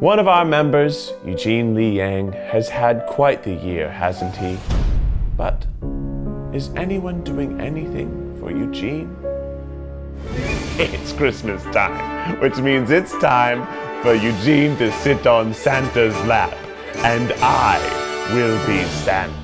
One of our members, Eugene Lee Yang, has had quite the year, hasn't he? But is anyone doing anything for Eugene? It's Christmas time, which means it's time for Eugene to sit on Santa's lap, and I will be Santa.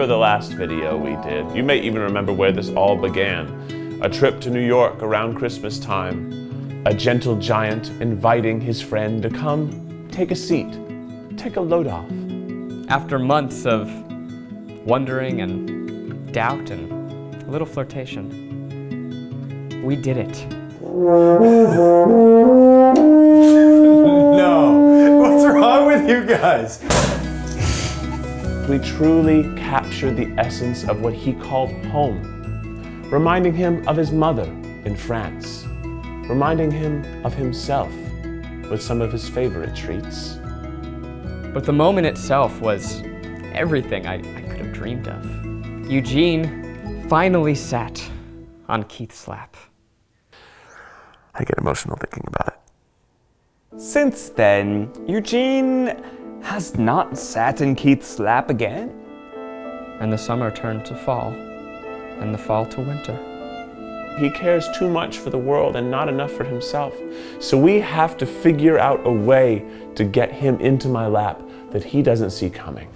Remember the last video we did. You may even remember where this all began. A trip to New York around Christmas time. A gentle giant inviting his friend to come take a seat, take a load off. After months of wondering and doubt and a little flirtation, we did it. No. What's wrong with you guys? We truly captured the essence of what he called home, reminding him of his mother in France, reminding him of himself with some of his favorite treats. But the moment itself was everything I, I could have dreamed of. Eugene finally sat on Keith's lap. I get emotional thinking about it. Since then, Eugene has not sat in Keith's lap again. And the summer turned to fall, and the fall to winter. He cares too much for the world and not enough for himself. So we have to figure out a way to get him into my lap that he doesn't see coming.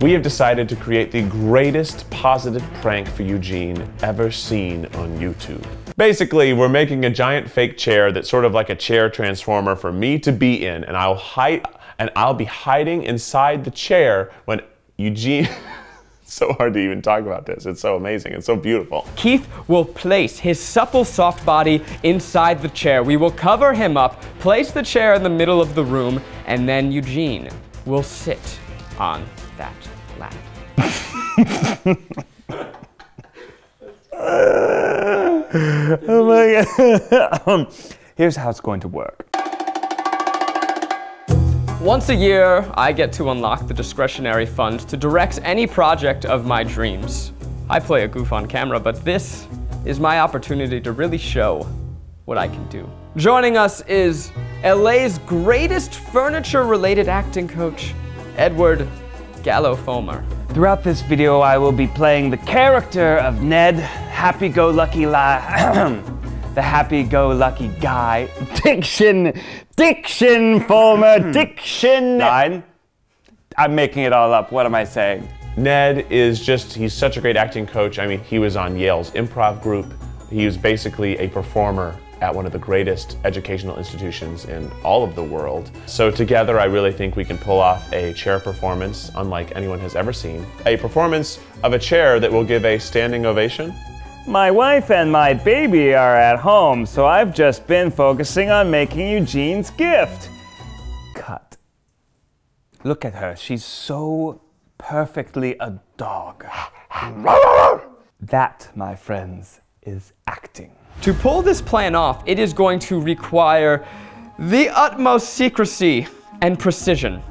We have decided to create the greatest positive prank for Eugene ever seen on YouTube. Basically, we're making a giant fake chair that's sort of like a chair transformer for me to be in, and I'll hide and I'll be hiding inside the chair when Eugene so hard to even talk about this. It's so amazing. It's so beautiful. Keith will place his supple, soft body inside the chair. We will cover him up, place the chair in the middle of the room, and then Eugene will sit on that lap. Oh my god. um, here's how it's going to work. Once a year, I get to unlock the discretionary fund to direct any project of my dreams. I play a goof on camera, but this is my opportunity to really show what I can do. Joining us is LA's greatest furniture-related acting coach, Edward Gallo Fulmer. Throughout this video, I will be playing the character of Ned Happy-Go-Lucky La... the happy-go-lucky guy. Diction! Diction, former hmm. diction! Nine? I'm making it all up. What am I saying? Ned is just, he's such a great acting coach. I mean, he was on Yale's improv group. He was basically a performer at one of the greatest educational institutions in all of the world. So together, I really think we can pull off a chair performance unlike anyone has ever seen. A performance of a chair that will give a standing ovation. My wife and my baby are at home, so I've just been focusing on making Eugene's gift. Cut. Look at her. She's so perfectly a dog. that, my friends, is acting. To pull this plan off, it is going to require the utmost secrecy and precision,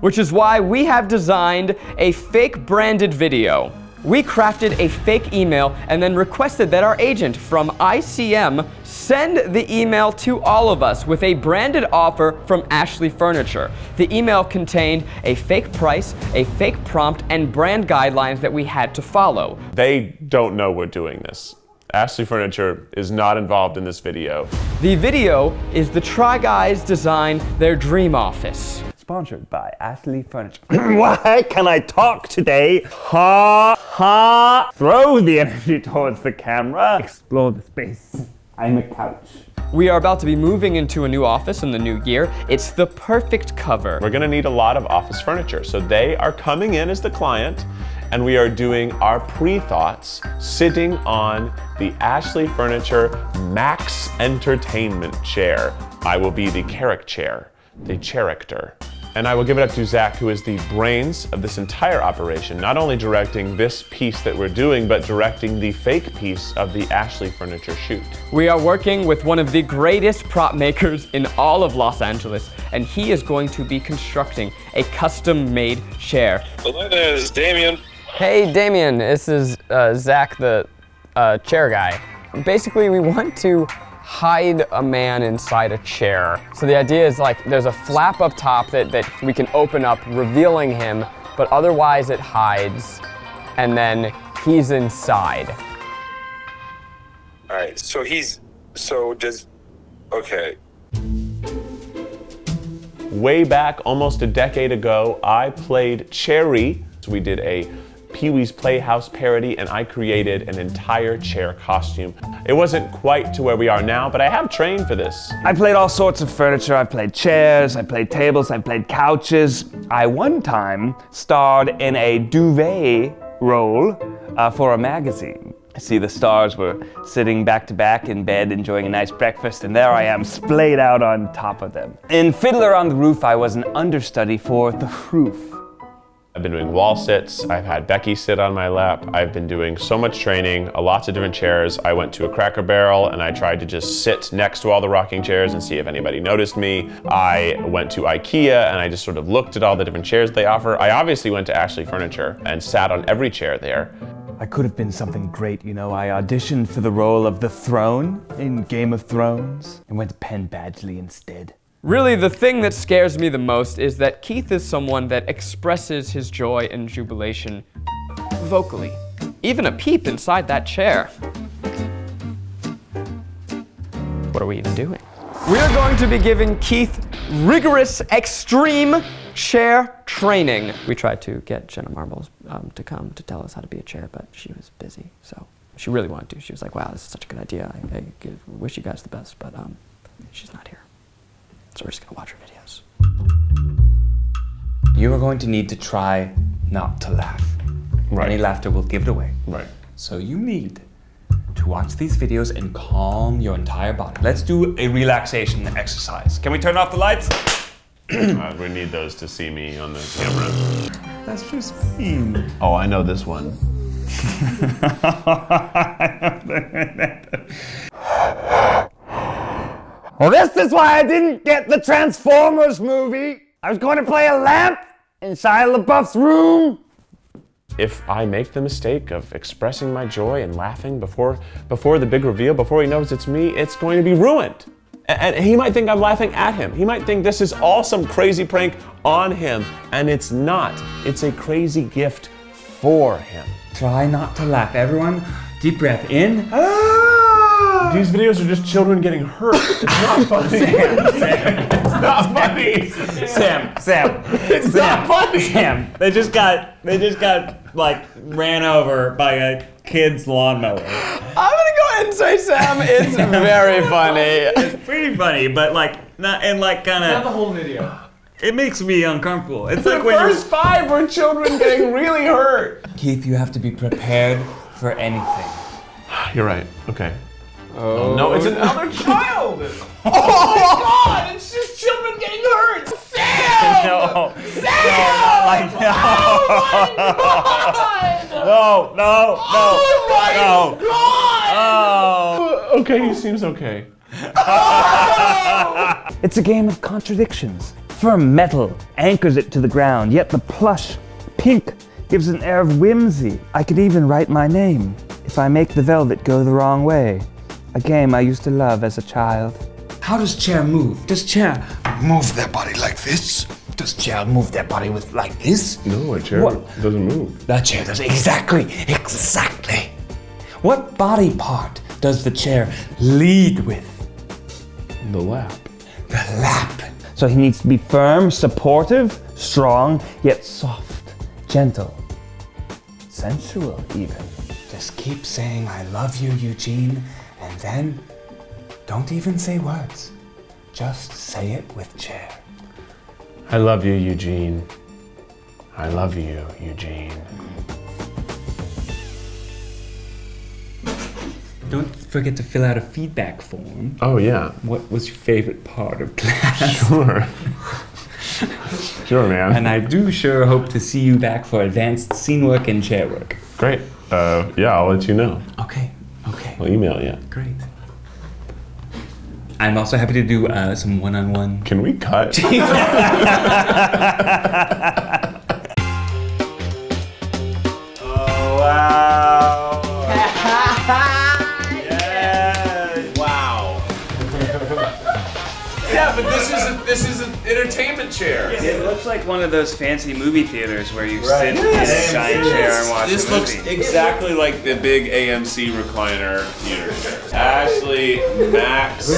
which is why we have designed a fake branded video. We crafted a fake email and then requested that our agent from ICM send the email to all of us with a branded offer from Ashley Furniture. The email contained a fake price, a fake prompt, and brand guidelines that we had to follow. They don't know we're doing this. Ashley Furniture is not involved in this video. The video is the Try Guys design their dream office. Sponsored by Ashley Furniture. Why can I talk today? Ha ha! Throw the energy towards the camera. Explore the space. I'm a couch. We are about to be moving into a new office in the new year. It's the perfect cover. We're gonna need a lot of office furniture. So they are coming in as the client and we are doing our pre-thoughts sitting on the Ashley Furniture Max Entertainment Chair. I will be the character chair, the character. And I will give it up to Zach, who is the brains of this entire operation, not only directing this piece that we're doing, but directing the fake piece of the Ashley Furniture shoot. We are working with one of the greatest prop makers in all of Los Angeles, and he is going to be constructing a custom-made chair. Hello there, this is Damien. Hey, Damien, this is uh, Zach, the uh, chair guy. Basically, we want to hide a man inside a chair. So the idea is like there's a flap up top that, that we can open up, revealing him, but otherwise it hides, and then he's inside. All right, so he's so does okay. Way back, almost a decade ago, I played Cherry. So we did a Pee Wee's Playhouse parody, and I created an entire chair costume. It wasn't quite to where we are now, but I have trained for this. I played all sorts of furniture. I played chairs, I played tables, I played couches. I one time starred in a duvet role uh, for a magazine. See the stars were sitting back to back in bed enjoying a nice breakfast, and there I am splayed out on top of them. In Fiddler on the Roof, I was an understudy for the roof. I've been doing wall sits. I've had Becky sit on my lap. I've been doing so much training, lots of different chairs. I went to a Cracker Barrel and I tried to just sit next to all the rocking chairs and see if anybody noticed me. I went to IKEA and I just sort of looked at all the different chairs they offer. I obviously went to Ashley Furniture and sat on every chair there. I could have been something great, you know. I auditioned for the role of the throne in Game of Thrones and went to Penn Badgley instead. Really, the thing that scares me the most is that Keith is someone that expresses his joy and jubilation vocally. Even a peep inside that chair. What are we even doing? We are going to be giving Keith rigorous, extreme chair training. We tried to get Jenna Marbles um, to come to tell us how to be a chair, but she was busy, so she really wanted to. She was like, wow, this is such a good idea. I, I wish you guys the best, but um, she's not here. So we're just gonna watch her videos. You are going to need to try not to laugh. Right. Any laughter will give it away. Right. So you need to watch these videos and calm your entire body. Let's do a relaxation exercise. Can we turn off the lights? Uh, we need those to see me on the camera. That's just mean. Oh, I know this one. Well, this is why I didn't get the Transformers movie. I was going to play a lamp in Shia LaBeouf's room. If I make the mistake of expressing my joy and laughing before before the big reveal, before he knows it's me, it's going to be ruined. And he might think I'm laughing at him. He might think this is all some crazy prank on him, and it's not. It's a crazy gift for him. Try not to laugh. Everyone, deep breath in. Ah! These videos are just children getting hurt. It's not funny. Sam. it's not funny. Sam, Sam, It's not funny. Sam. They just got, they just got like ran over by a kid's lawnmower. I'm gonna go ahead and say, Sam, it's very funny. It's pretty funny, but like not and like kind of. Not the whole video. It makes me uncomfortable. It's The like when first five were children getting really hurt. Keith, you have to be prepared for anything. You're right. Okay. Oh, no, it's another child. oh my god! It's just children getting hurt. Sam! No, no, not like oh no, no, no, oh no, no. Oh. Okay, he seems okay. It's a game of contradictions. Firm metal anchors it to the ground, yet the plush pink gives an air of whimsy. I could even write my name if I make the velvet go the wrong way. A game I used to love as a child. How does chair move? Does chair move their body like this? Does chair move their body with like this? No, a chair What? doesn't move. That chair does exactly, exactly. What body part does the chair lead with? The lap. The lap. So he needs to be firm, supportive, strong, yet soft, gentle, sensual even. Just keep saying I love you, Eugene, and then don't even say words. Just say it with chair. I love you, Eugene. I love you, Eugene. Don't forget to fill out a feedback form. Oh yeah, What was your favorite part of class? sure. Sure, man. And I do sure hope to see you back for advanced scene work and chair work. Great. Uh, yeah, I'll let you know. Okay, okay, I'll email you. great. I'm also happy to do uh, some one-on-one. Can we cut? this is a, this is an entertainment chair. It looks like one of those fancy movie theaters where you sit in a giant chair and watch This a looks exactly like the big AMC recliner theater. Ashley Max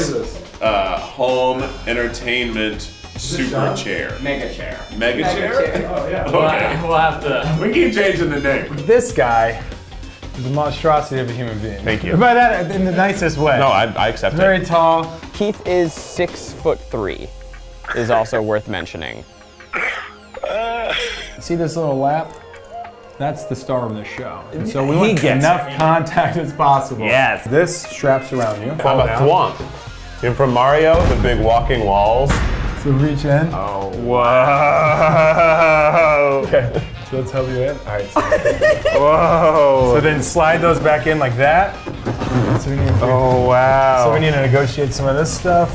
uh, home entertainment super chair. Mega chair. Mega chair? Oh, yeah. Okay. We'll have to. We keep changing the name. This guy is a monstrosity of a human being. Thank you. By that, in the nicest way. No, I, I accept Very it. Very tall. Keith is six foot three. Is also worth mentioning. See this little lap? That's the star of the show. And so we He want gets enough contact as possible. Yes. This straps around you. How about Thwomp? Him from Mario, the big walking walls. So reach in. Oh. Whoa. Okay. So let's help you in. All right. So, Whoa. so then slide those back in like that. So we need Oh wow. so we need to negotiate some of this stuff.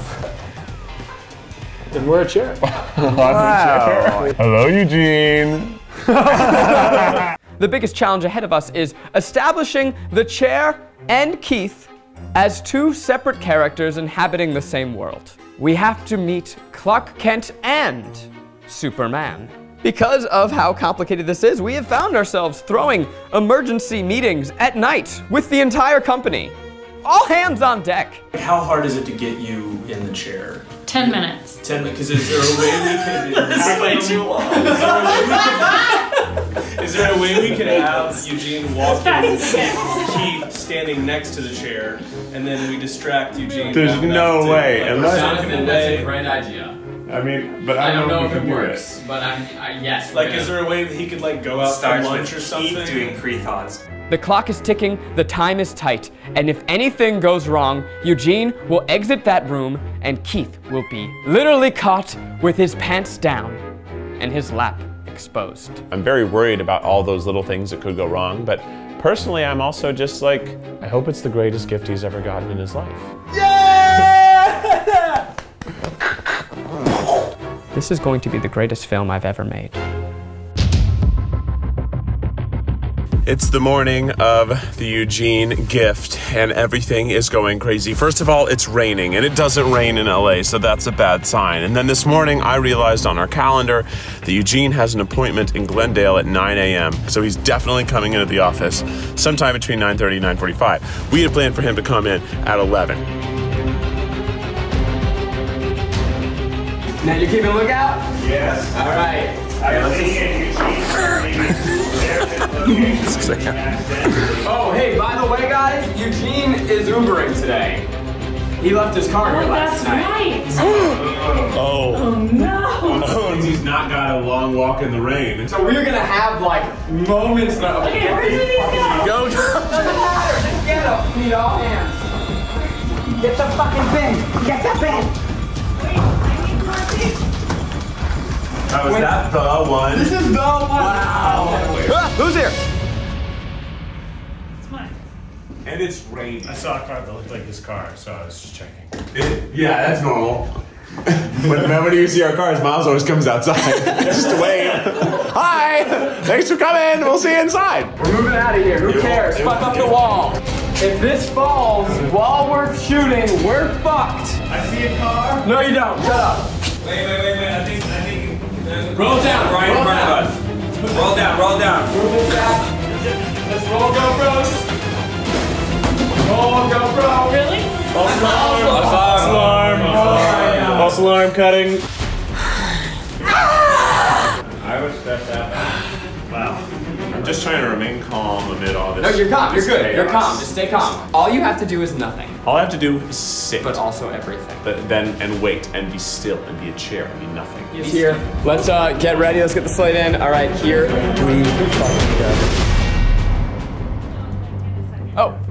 And we're a chair. wow. Hello, Eugene. The biggest challenge ahead of us is establishing the chair and Keith as two separate characters inhabiting the same world. We have to meet Clark Kent and Superman. Because of how complicated this is, we have found ourselves throwing emergency meetings at night with the entire company. All hands on deck. How hard is it to get you in the chair? 10 minutes. Ten. Because is there a way we could? That's way too long. Is there a way we could have Eugene walk in with Keith standing next to the chair, and then we distract Eugene? There's no enough to, way, like, unless- sound him away. great idea. I mean, but I, don't know if, it works. it. but I'm, yes. Like, is there a way that he could like go out for lunch or something? Doing pre-thoughts. The clock is ticking, the time is tight, and if anything goes wrong, Eugene will exit that room and Keith will be literally caught with his pants down and his lap exposed. I'm very worried about all those little things that could go wrong, but personally, I'm also just like, I hope it's the greatest gift he's ever gotten in his life. Yeah! This is going to be the greatest film I've ever made. It's the morning of the Eugene gift, and everything is going crazy. First of all, it's raining, and it doesn't rain in LA, so that's a bad sign. And then this morning, I realized on our calendar that Eugene has an appointment in Glendale at 9 a.m., so he's definitely coming into the office sometime between 9:30 and 9:45. We had planned for him to come in at 11. Now you're keeping lookout? Yes. All right. Oh, hey, by the way, guys, Eugene is Ubering today. He left his car here Oh, last that's night. right. Oh, Oh no. oh, he's not got a long walk in the rain. So we're gonna have like moments of Okay, where did he go? Go. Doesn't matter. Just get him. Need all hands. Get the fucking bin. Get the bin. How was that the one? This is the one. Ah, who's here? And it's raining. I saw a car that looked like this car, so I was just checking. yeah, that's normal. Whenever you see our cars, Miles always comes outside just to wave. Hi! Thanks for coming. We'll see you inside. We're moving out of here. Who cares? Fuck up the wall. If this falls while we're shooting, we're fucked. I see a car. No, you don't. Shut up. Wait, wait, wait, wait. I think, I think. Roll down. Right in front of us. Roll down, roll down. Move it back. Let's roll GoPros. Roll GoPro. Really? False alarm. False alarm cutting. I was stressed out. Wow. I'm just trying to remain calm amid all this. No, you're calm. You're this good. You're calm. Just stay calm. All you have to do is nothing, All I have to do is sit, but also everything. but then and wait and be still and be a chair and be nothing. He's here. Let's uh, get ready. Let's get the slate in. All right, here we go.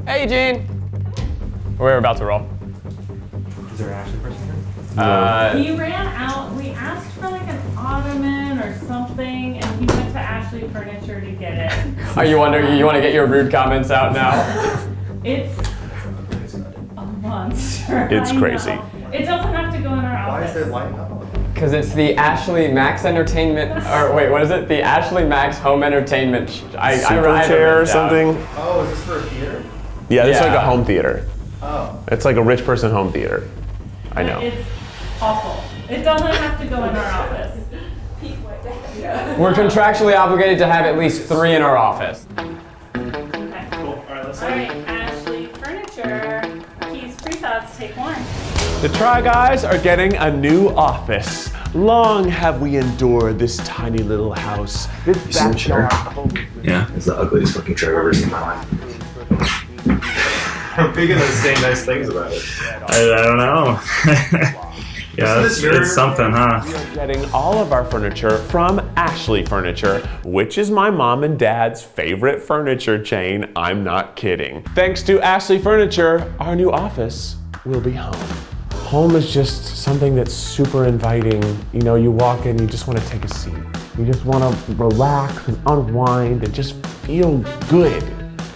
Hey, Gene. We're about to roll. Is there an action person here? Uh, He ran out. We asked for like an ottoman or something, and he went to Ashley Furniture to get it. are you wondering? You want to get your rude comments out now? It's a monster. It's I know. crazy. It doesn't have to go in our office. Why is there light up? Because it's the Ashley Max Entertainment, or wait, what is it? The Ashley Max Home Entertainment. I, I, Super I have it chair or written down. something. Oh, is this for a theater? Yeah, it's like a home theater. Oh. It's like a rich person home theater. I know. It's awful. It doesn't have to go in our office. We're contractually obligated to have at least three in our office. Okay. Cool. All right, let's All right, Ashley Furniture. Keith's, pre-thoughts, take one. The Try Guys are getting a new office. Long have we endured this tiny little house. This seen the chair? backyard. Yeah, it's the ugliest fucking chair I've ever seen in my life. I'm thinking of saying nice things about it. I, I don't know. yeah, it's, it's something, huh? We are getting all of our furniture from Ashley Furniture, which is my mom and dad's favorite furniture chain. I'm not kidding. Thanks to Ashley Furniture, our new office will be home. Home is just something that's super inviting. You know, you walk in, you just want to take a seat. You just want to relax and unwind and just feel good.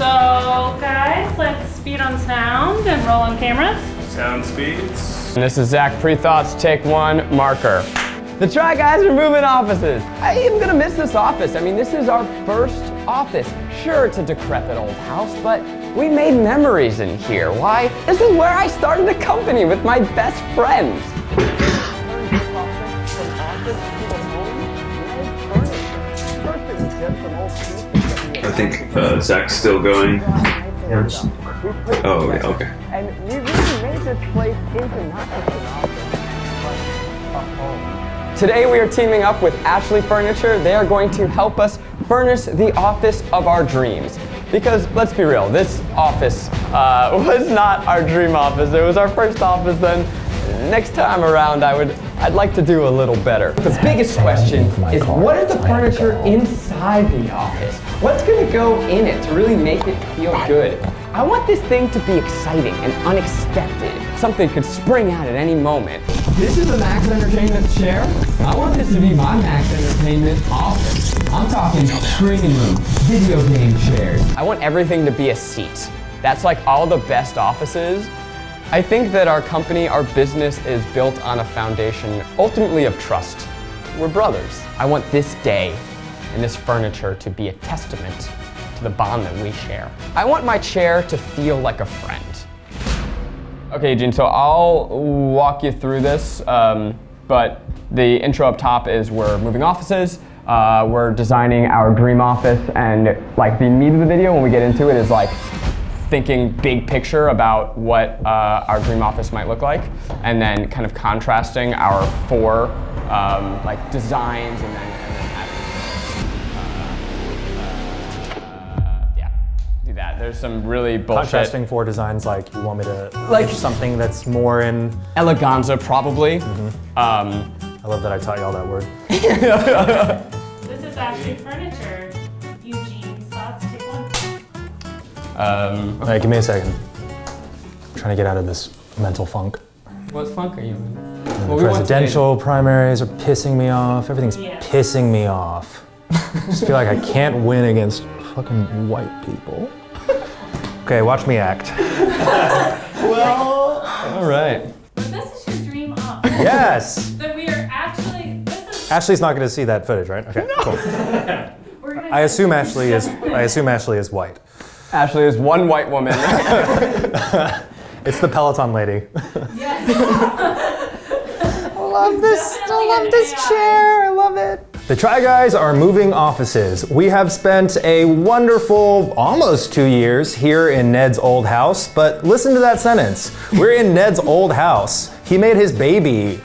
So, guys, let's speed on sound and roll on cameras. Sound speeds. And this is Zach Pre-Thoughts, take one, marker. The Try Guys are moving offices. I am gonna miss this office. I mean, this is our first office. Sure, it's a decrepit old house, but we made memories in here. Why? This is where I started a company with my best friends. Think uh, Zach's still going. Oh, yeah, okay. And we really made this place into not just an office, but a home. Today we are teaming up with Ashley Furniture. They are going to help us furnish the office of our dreams. Because let's be real, this office uh, was not our dream office. It was our first office. Then next time around, I would, I'd like to do a little better. The biggest question is, what is the furniture inside the office? What's gonna go in it to really make it feel good? I want this thing to be exciting and unexpected. Something could spring out at any moment. This is a Max Entertainment chair. I want this to be my Max Entertainment office. I'm talking screening room, video game chairs. I want everything to be a seat. That's like all the best offices. I think that our company, our business is built on a foundation ultimately of trust. We're brothers. I want this day and this furniture to be a testament to the bond that we share. I want my chair to feel like a friend. Okay, Gene, so I'll walk you through this, um, but the intro up top is we're moving offices, uh, we're designing our dream office, and like the meat of the video when we get into it is like thinking big picture about what uh, our dream office might look like, and then kind of contrasting our four um, like designs and then, There's some really bullshit. Contrasting four designs, like you want me to Like- something that's more in. Eleganza, probably. Um, I love that I taught y'all that word. This is Ashley Furniture. Eugene's thoughts, take one. um, All right, give me a second. I'm trying to get out of this mental funk. what funk are you in? The Well, we presidential primaries are pissing me off. Everything's Yes. pissing me off. I just feel like I can't win against fucking white people. Okay, watch me act. Well, all right. But this is your dream office. Yes! That we are actually, this is, Ashley's not gonna see that footage, right? Okay, cool. we're gonna. I assume Ashley is. I assume Ashley is white. Ashley is one white woman. It's the Peloton lady. Yes. I love this. I love this chair. I love it. The Try Guys are moving offices. We have spent a wonderful almost two years here in Ned's old house, but listen to that sentence. We're in Ned's old house. He made his baby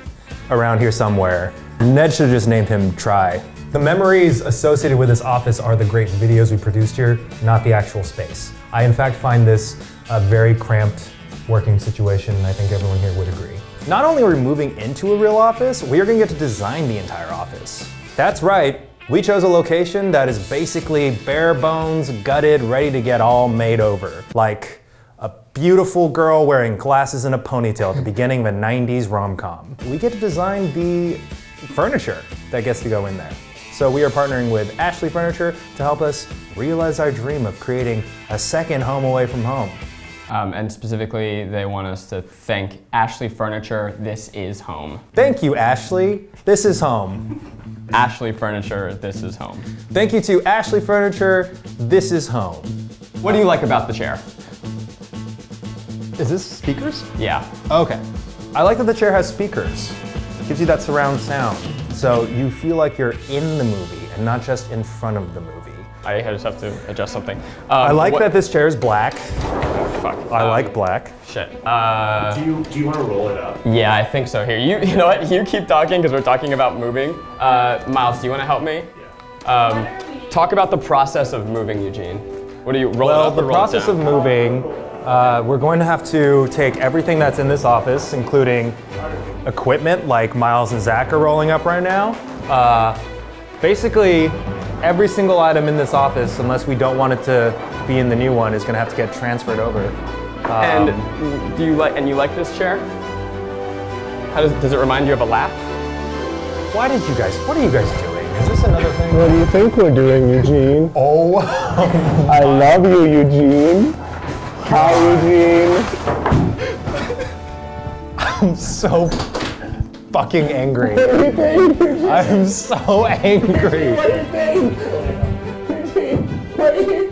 around here somewhere. Ned should have just named him Try. The memories associated with this office are the great videos we produced here, not the actual space. I, in fact, find this a very cramped working situation, and I think everyone here would agree. Not only are we moving into a real office, we are going to get to design the entire office. That's right, we chose a location that is basically bare bones, gutted, ready to get all made over. Like a beautiful girl wearing glasses and a ponytail at the beginning of a 90s rom com. We get to design the furniture that gets to go in there. So we are partnering with Ashley Furniture to help us realize our dream of creating a second home away from home. Um, and specifically, they want us to thank Ashley Furniture. This is home. Thank you, Ashley. This is home. Ashley Furniture. This is home. Thank you to Ashley Furniture. This is home. What do you like about the chair? Is this speakers? Yeah. Okay. I like that the chair has speakers. It gives you that surround sound. So you feel like you're in the movie and not just in front of the movie. I just have to adjust something. Um, I like that this chair is black. Fuck. I Um, like black. Shit. Uh, Do you do you want to roll it up? yeah, I think so. Here, you you know what? You keep talking because we're talking about moving. Uh, Miles, do you want to help me? Um, talk about the process of moving, Eugene. What do you roll it Well, up or the roll it process of moving, uh, we're going to have to take everything that's in this office, including equipment like Miles and Zach are rolling up right now. Uh, basically, every single item in this office, unless we don't want it to be in the new one, is going to have to get transferred over. Um, And do you like and you like this chair? How does does it remind you of a lap? why did you guys? What are you guys doing? Is this another thing? What do you think we're doing, Eugene? Oh, I love you, Eugene. Hi, Eugene. I'm so fucking angry. I'm so angry. What do you think? Eugene, what do you think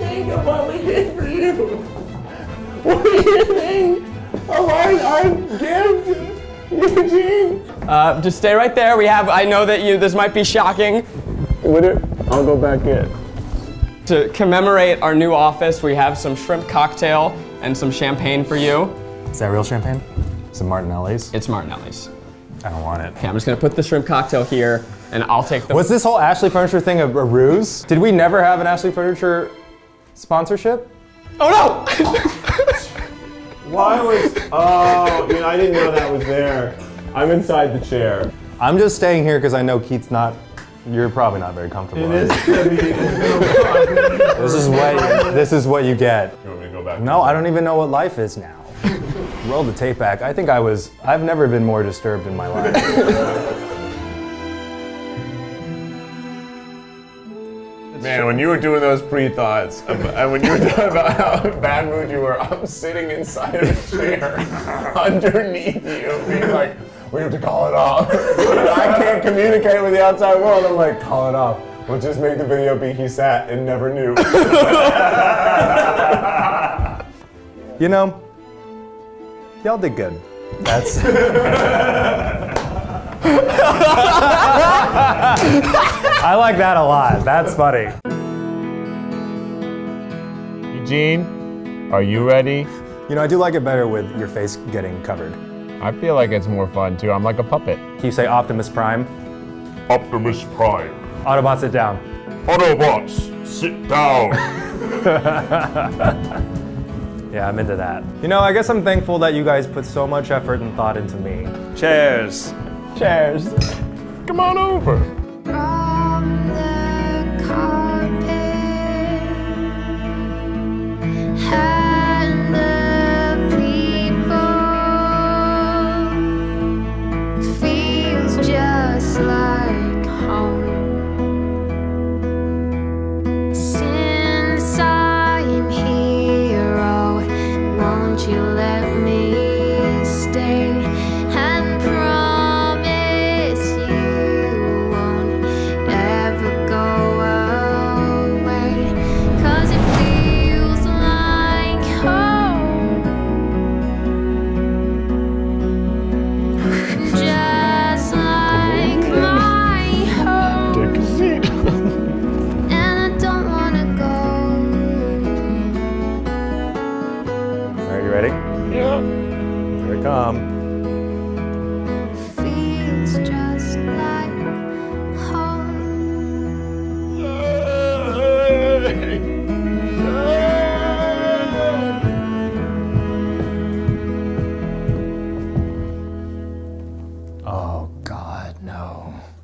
What do you think of our, our gift, Eugene? Uh, just stay right there. We have. I know that you. This might be shocking. Would it? I'll go back in. To commemorate our new office, we have some shrimp cocktail and some champagne for you. Is that real champagne? Is it Martinelli's? It's Martinelli's. I don't want it. Okay, I'm just gonna put the shrimp cocktail here, and I'll take the. Was this whole Ashley Furniture thing a, a ruse? Did we never have an Ashley Furniture sponsorship? Oh no! Why was? Oh, you know, I didn't know that was there. I'm inside the chair. I'm just staying here because I know Keith's not. You're probably not very comfortable. It is right? gonna be. This is what this is what you get. You want me to go back? No, I don't even know what life is now. Roll the tape back. I think I was. I've never been more disturbed in my life. Man, when you were doing those pre-thoughts, and when you were talking about how bad mood you were, I'm sitting inside of a chair underneath you, being like, we have to call it off. I can't communicate with the outside world. I'm like, call it off. We'll just make the video be he sat and never knew. you know, y'all did good. That's. I like that a lot. That's funny. Eugene, are you ready? You know, I do like it better with your face getting covered. I feel like it's more fun too. I'm like a puppet. Can you say Optimus Prime? Optimus Prime. Autobots, sit down. Autobots, sit down. Yeah, I'm into that. You know, I guess I'm thankful that you guys put so much effort and thought into me. Cheers. Cheers. Come on over.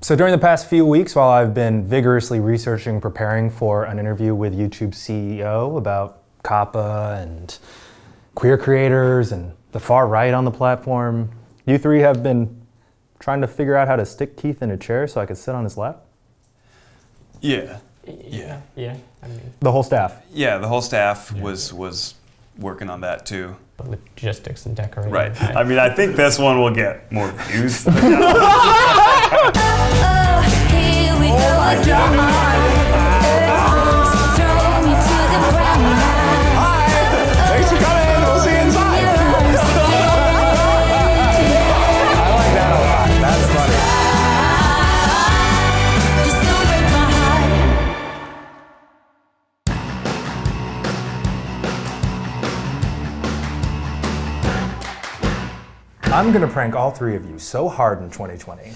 So, during the past few weeks, while I've been vigorously researching, preparing for an interview with YouTube CEO about COPPA and queer creators and the far right on the platform, you three have been trying to figure out how to stick Keith in a chair so I could sit on his lap? Yeah. Yeah. Yeah. I mean, The whole staff. Yeah, the whole staff was was working on that too. logistics and decorating. Right. I mean, I think this one will get more views. but- Here we go again. Throw me to. I'm prank all three of you so hard in 2020.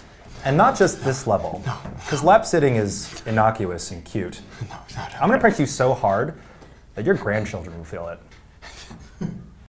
And not just this level. Because lap sitting is innocuous and cute. I'm gonna press you so hard that your grandchildren will feel it.